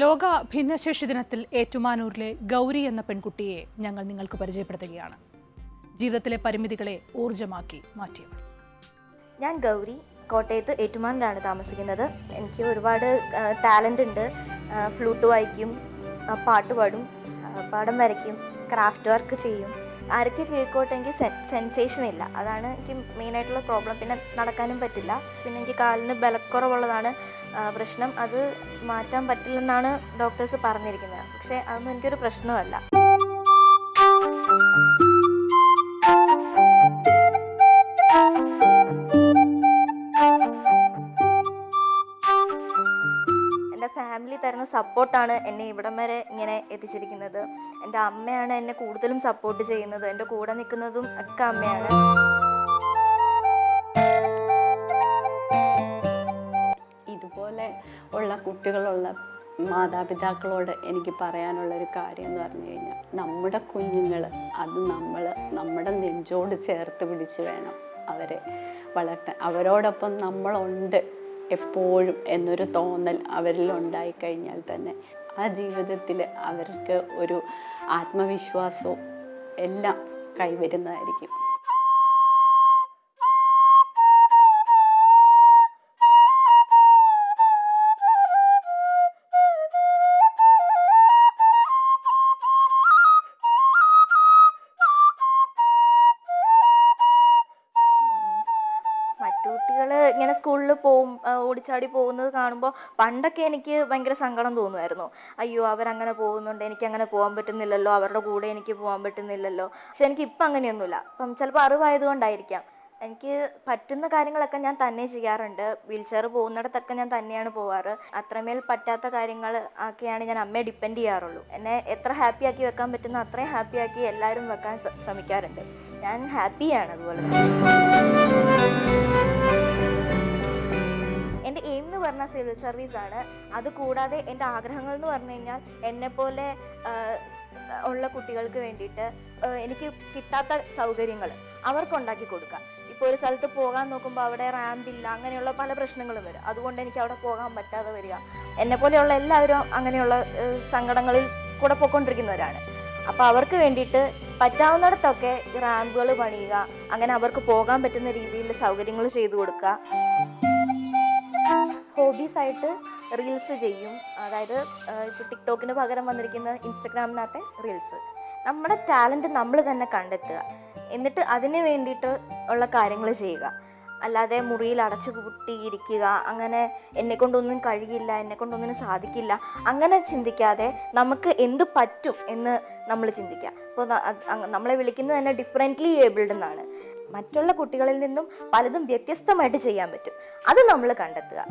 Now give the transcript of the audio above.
ലോക ഭിന്നശേഷി ദിനത്തിൽ ഏറ്റുമാനൂരിലെ ഗൗരി എന്ന പെൺകുട്ടിയെ ഞങ്ങൾ നിങ്ങൾക്ക് പരിചയപ്പെടുത്തുകയാണ്. ജീവിതത്തിലെ പരിമിതികളെ ഊർജമാക്കി മാറ്റിയവൾ ഞാൻ ഗൗരി. കോട്ടയത്ത് ഏറ്റുമാനിലാണ് താമസിക്കുന്നത്. എനിക്ക് ഒരുപാട് ടാലന്റ് ഉണ്ട്. ഫ്ലൂട്ട് വായിക്കും പാട്ട് പാടും പടം വരയ്ക്കും ക്രാഫ്റ്റ് വർക്ക് ചെയ്യും. അരയ്ക്ക് കീഴ്ക്കോട്ടെങ്കിൽ സെൻ സെൻസേഷൻ ഇല്ല. അതാണ് എനിക്ക് മെയിനായിട്ടുള്ള പ്രോബ്ലം പിന്നെ നടക്കാനും പറ്റില്ല. പിന്നെ എനിക്ക് കാലിന് ബലക്കുറവുള്ളതാണ് പ്രശ്നം. അത് മാറ്റാൻ പറ്റില്ലെന്നാണ് ഡോക്ടേഴ്സ് പറഞ്ഞിരിക്കുന്നത്. പക്ഷേ അതൊന്നും എനിക്കൊരു പ്രശ്നമല്ല ഫാമിലി തരുന്ന സപ്പോർട്ടാണ് എന്നെ ഇവിടം വരെ ഇങ്ങനെ എത്തിച്ചിരിക്കുന്നത്. എന്റെ അമ്മയാണ് എന്നെ കൂടുതലും സപ്പോർട്ട് ചെയ്യുന്നത്. എന്റെ കൂടെ നിൽക്കുന്നതും ഒക്കെ അമ്മയാണ്. ഇതുപോലെ ഉള്ള കുട്ടികളുള്ള മാതാപിതാക്കളോട് എനിക്ക് പറയാനുള്ള ഒരു കാര്യം എന്ന് പറഞ്ഞു കഴിഞ്ഞാൽ നമ്മുടെ കുഞ്ഞുങ്ങൾ അത് നമ്മൾ നമ്മുടെ നെഞ്ചോട് ചേർത്ത് പിടിച്ച് വേണം അവരെ വളർത്താൻ. അവരോടൊപ്പം നമ്മളുണ്ട്. എപ്പോഴും എന്നൊരു തോന്നൽ അവരിൽ ഉണ്ടായിക്കഴിഞ്ഞാൽ തന്നെ. ആ ജീവിതത്തിൽ അവർക്ക് ഒരു ആത്മവിശ്വാസവും എല്ലാം കൈവരുന്നതായിരിക്കും. മറ്റു കുട്ടികൾ ഇങ്ങനെ സ്കൂളിൽ പോവും ഓടിച്ചാടി പോകുന്നത് കാണുമ്പോൾ പണ്ടൊക്കെ എനിക്ക് ഭയങ്കര സങ്കടം തോന്നുമായിരുന്നു. അയ്യോ അവരങ്ങനെ പോകുന്നുണ്ട് എനിക്കങ്ങനെ പോകാൻ പറ്റുന്നില്ലല്ലോ അവരുടെ കൂടെ എനിക്ക് പോകാൻ പറ്റുന്നില്ലല്ലോ. പക്ഷെ എനിക്ക് ഇപ്പം അങ്ങനെയൊന്നുമില്ല. അപ്പം ചിലപ്പോൾ അറിവായതുകൊണ്ടായിരിക്കാം. എനിക്ക് പറ്റുന്ന കാര്യങ്ങളൊക്കെ ഞാൻ തന്നെ ചെയ്യാറുണ്ട്. വീൽ ചെയർ പോകുന്നിടത്തൊക്കെ ഞാൻ തന്നെയാണ് പോവാറ്. അത്രമേൽ പറ്റാത്ത കാര്യങ്ങൾ ഒക്കെയാണ് ഞാൻ അമ്മയെ ഡിപ്പെൻഡ് ചെയ്യാറുള്ളൂ. എന്നെ എത്ര ഹാപ്പി ആക്കി വെക്കാൻ പറ്റുന്ന അത്രയും ഹാപ്പി ആക്കി എല്ലാവരും വെക്കാൻ ശ്രമിക്കാറുണ്ട്. ഞാൻ ഹാപ്പിയാണ് അതുപോലെ തന്നെ. പറഞ്ഞാൽ സിവിൽ സർവീസ് ആണ്. അത് കൂടാതെ എന്റെ ആഗ്രഹങ്ങൾ എന്ന് പറഞ്ഞു കഴിഞ്ഞാൽ എന്നെപ്പോലെ ഉള്ള കുട്ടികൾക്ക് വേണ്ടിയിട്ട് എനിക്ക് കിട്ടാത്ത സൗകര്യങ്ങൾ അവർക്ക് ഉണ്ടാക്കി കൊടുക്കുക ഇപ്പോൾ ഒരു സ്ഥലത്ത് പോകാൻ നോക്കുമ്പോൾ അവിടെ റാമ്പ് ഇല്ല അങ്ങനെയുള്ള പല പ്രശ്നങ്ങളും വരും. അതുകൊണ്ട് എനിക്ക് അവിടെ പോകാൻ പറ്റാതെ വരിക. എന്നെപ്പോലെയുള്ള എല്ലാവരും അങ്ങനെയുള്ള സങ്കടങ്ങളിൽ കൂടെ പോയിക്കൊണ്ടിരിക്കുന്നവരാണ്. അപ്പോൾ അവർക്ക് വേണ്ടിയിട്ട് പറ്റാവുന്നിടത്തൊക്കെ റാമ്പുകൾ പണിയുക അങ്ങനെ അവർക്ക് പോകാൻ പറ്റുന്ന രീതിയിൽ സൗകര്യങ്ങൾ ചെയ്തു കൊടുക്കുക. ആയിട്ട് റീൽസ് ചെയ്യും. അതായത് ഇപ്പോൾ ടിക്ടോക്കിന് പകരം വന്നിരിക്കുന്ന ഇൻസ്റ്റഗ്രാമിനകത്തെ റീൽസ് നമ്മുടെ ടാലന്റ് നമ്മൾ തന്നെ കണ്ടെത്തുക. എന്നിട്ട് അതിന് വേണ്ടിയിട്ട് ഉള്ള കാര്യങ്ങൾ ചെയ്യുക. അല്ലാതെ മുറിയിൽ അടച്ചു കൂട്ടിയിരിക്കുക അങ്ങനെ എന്നെ കൊണ്ടൊന്നും കഴിയില്ല എന്നെ കൊണ്ടൊന്നിനും സാധിക്കില്ല അങ്ങനെ ചിന്തിക്കാതെ നമുക്ക് എന്ത് പറ്റും എന്ന് നമ്മൾ ചിന്തിക്കുക. അപ്പോൾ നമ്മളെ വിളിക്കുന്നത് തന്നെ ഡിഫറെന്റ്ലി ഏബിൾഡ് എന്നാണ്. മറ്റുള്ള കുട്ടികളിൽ നിന്നും പലതും വ്യത്യസ്തമായിട്ട് ചെയ്യാൻ പറ്റും. അത് നമ്മൾ കണ്ടെത്തുക.